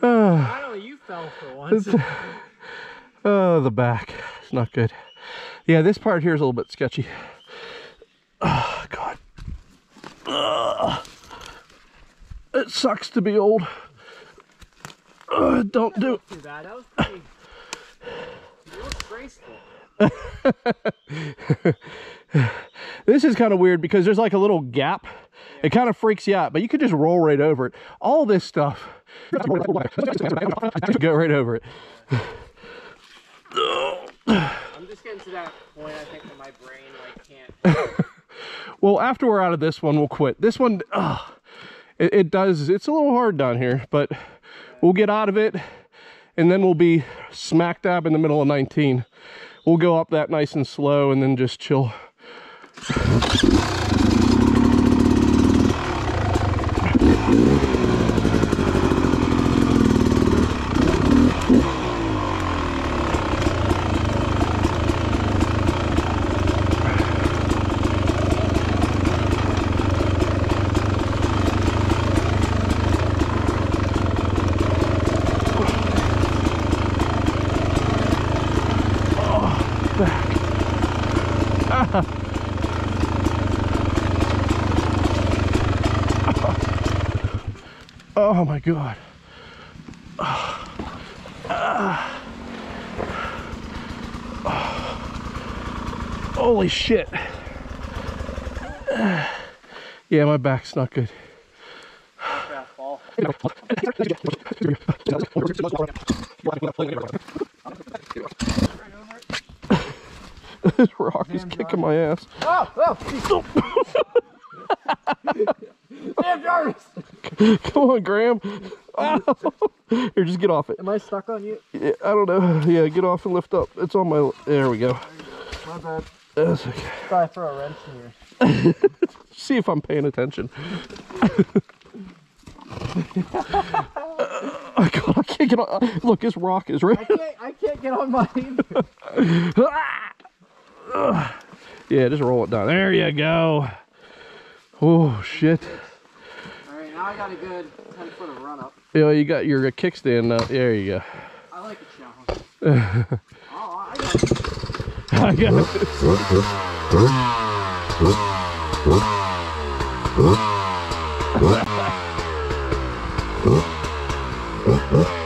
Finally, you fell for once. Oh, the back. It's not good. Yeah, this part here is a little bit sketchy. Oh, God. Ugh. It sucks to be old. Ugh, don't do Too bad. That was pretty. You look graceful. This is kind of weird because there's like a little gap. It kind of freaks you out, but you could just roll right over it. All this stuff. Go right over it. I'm just getting to that point. I think that my brain like can't. Well, after we're out of this one, we'll quit. This one, ugh, it, it does, it's a little hard down here, but we'll get out of it and then we'll be smack dab in the middle of 19. We'll go up that nice and slow and then just chill. Oh my God. Holy shit. Yeah, my back's not good. This rock is kicking my ass. Oh, oh! Damn, Jarvis! Come on, Graham. Ow. Here, just get off it. Am I stuck on you? Yeah, I don't know. Yeah, get off and lift up. It's on my. There we go. My bad. That's okay. Try throw a wrench in here. See if I'm paying attention. oh God, I can't get on. Look, this rock is right. I can't. I can't get on mine. Yeah, just roll it down. There you go. Oh shit. All right, now I got a good ten foot of run up. Yeah, you got your kickstand now. There you go. I like a challenge. oh, I got it. I got it.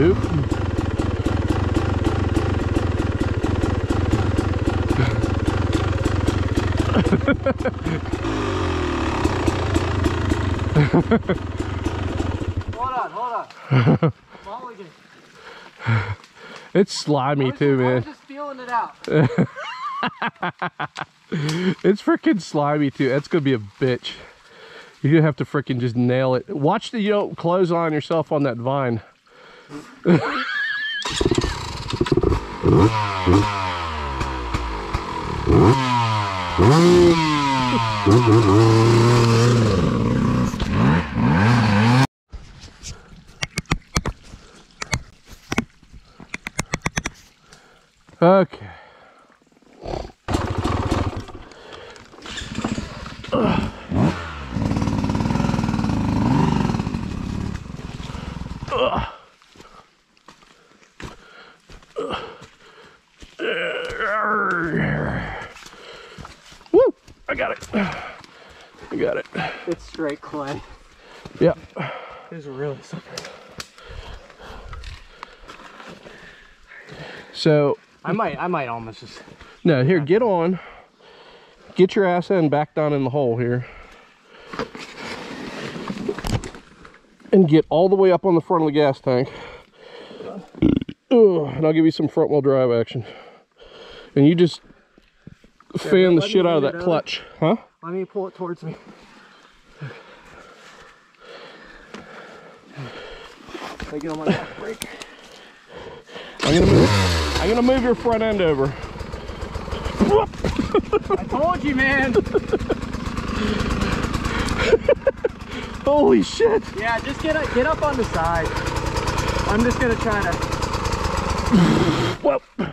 Nope. Hold on, hold on. It's slimy was too, man. just feeling it out. It's freaking slimy too. That's gonna be a bitch. You're gonna have to freaking just nail it. Watch the you don't close on yourself on that vine. Okay. Woo! I got it. I got it. It's straight clay. Yep. It's really something. So I might, I might almost just. no, here, get on. Get your ass in back down in the hole here. And get all the way up on the front of the gas tank. Ugh, and I'll give you some front wheel drive action. And you just fan the shit out of that uh, clutch, huh? Let me pull it towards me. I get on my back brake. I'm gonna move. I'm gonna move your front end over. I told you, man. Holy shit! Yeah, just get up, get up on the side. I'm just gonna try to. Well, All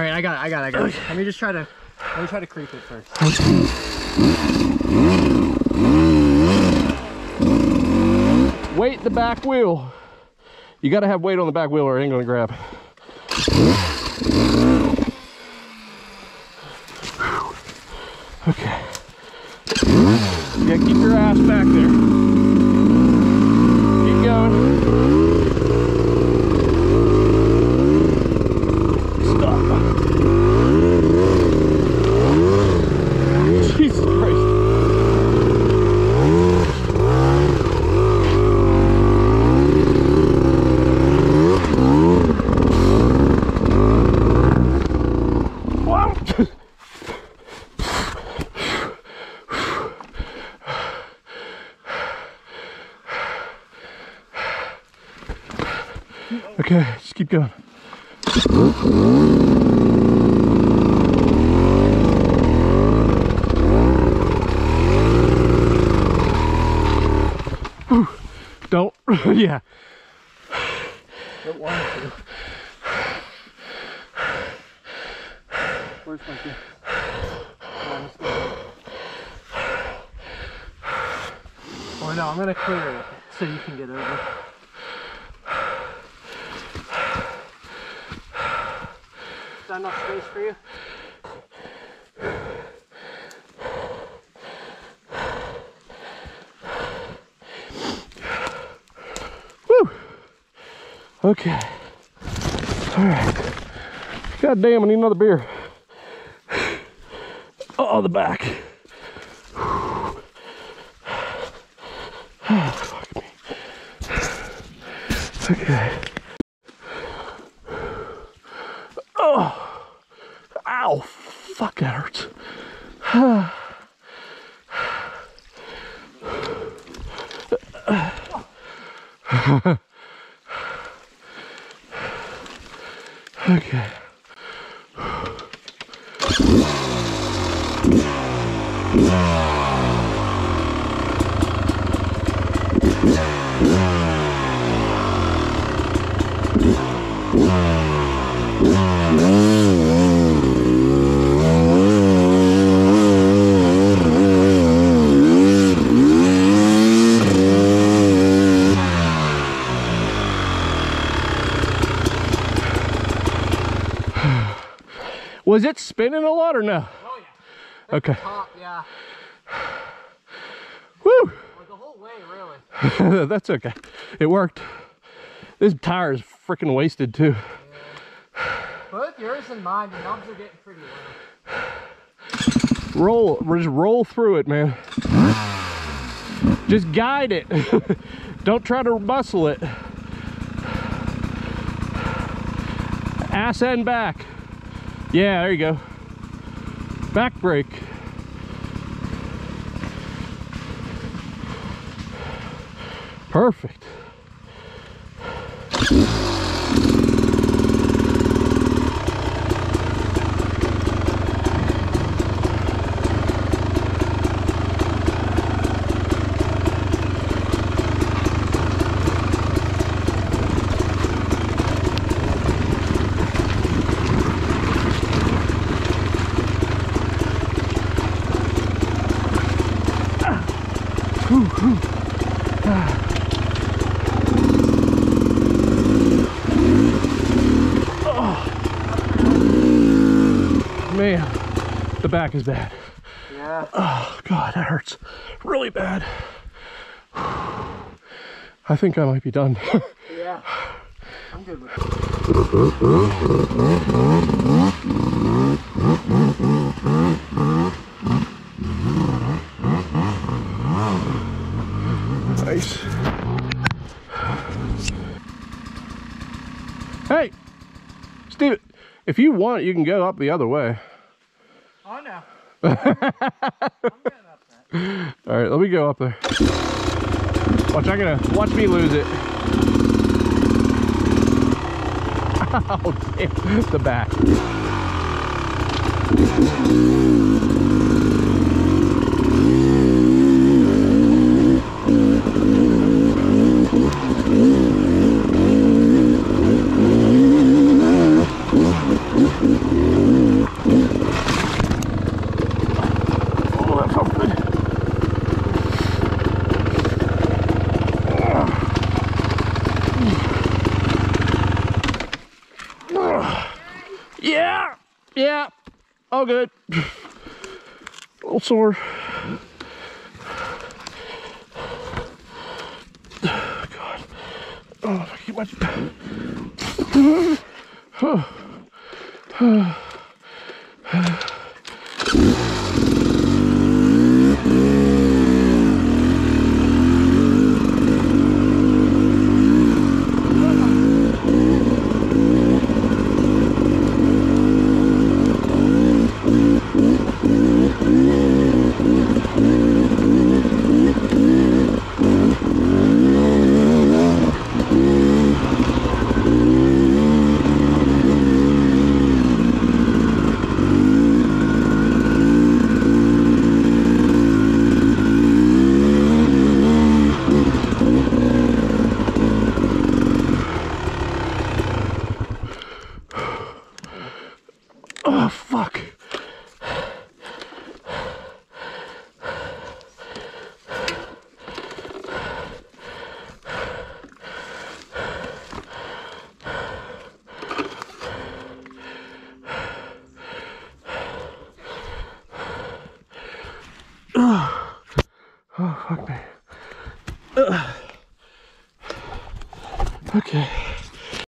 right, I got it. I got it. I got it. Let me just try to. Let me try to creep it first. Weight the back wheel. You gotta have weight on the back wheel or it ain't gonna grab. Okay. Yeah, keep your ass back there. Keep going. Stop. Jesus Christ. Wow. Okay, just keep going. Don't, yeah. Don't want to. Where's my go. Oh no, I'm gonna clear it so you can get over. Is that enough space for you? Okay. All right. God damn, I need another beer. Oh, the back. Ah, fuck me. Okay. Oh. Ow. Fuck, that hurts. Okay. Was it spinning a lot or no? Oh yeah. Okay. Top, yeah. Woo! Well, the whole way, really. That's okay. It worked. This tire is freaking wasted too. Both yours and mine, the knobs are getting pretty low. Roll, just roll through it, man. Just guide it. Don't try to bustle it. Ass end back. Yeah, there you go. Back brake. Perfect. Man, the back is bad. Yeah. Oh, God, that hurts really bad. I think I might be done. Yeah. I'm good with it. nice. Hey, Steve, if you want, you can go up the other way. Oh no. All right, let me go up there. Watch, I'm gonna watch me lose it. Oh, damn, the back. All good. A little sore. God. Oh, if I keep my.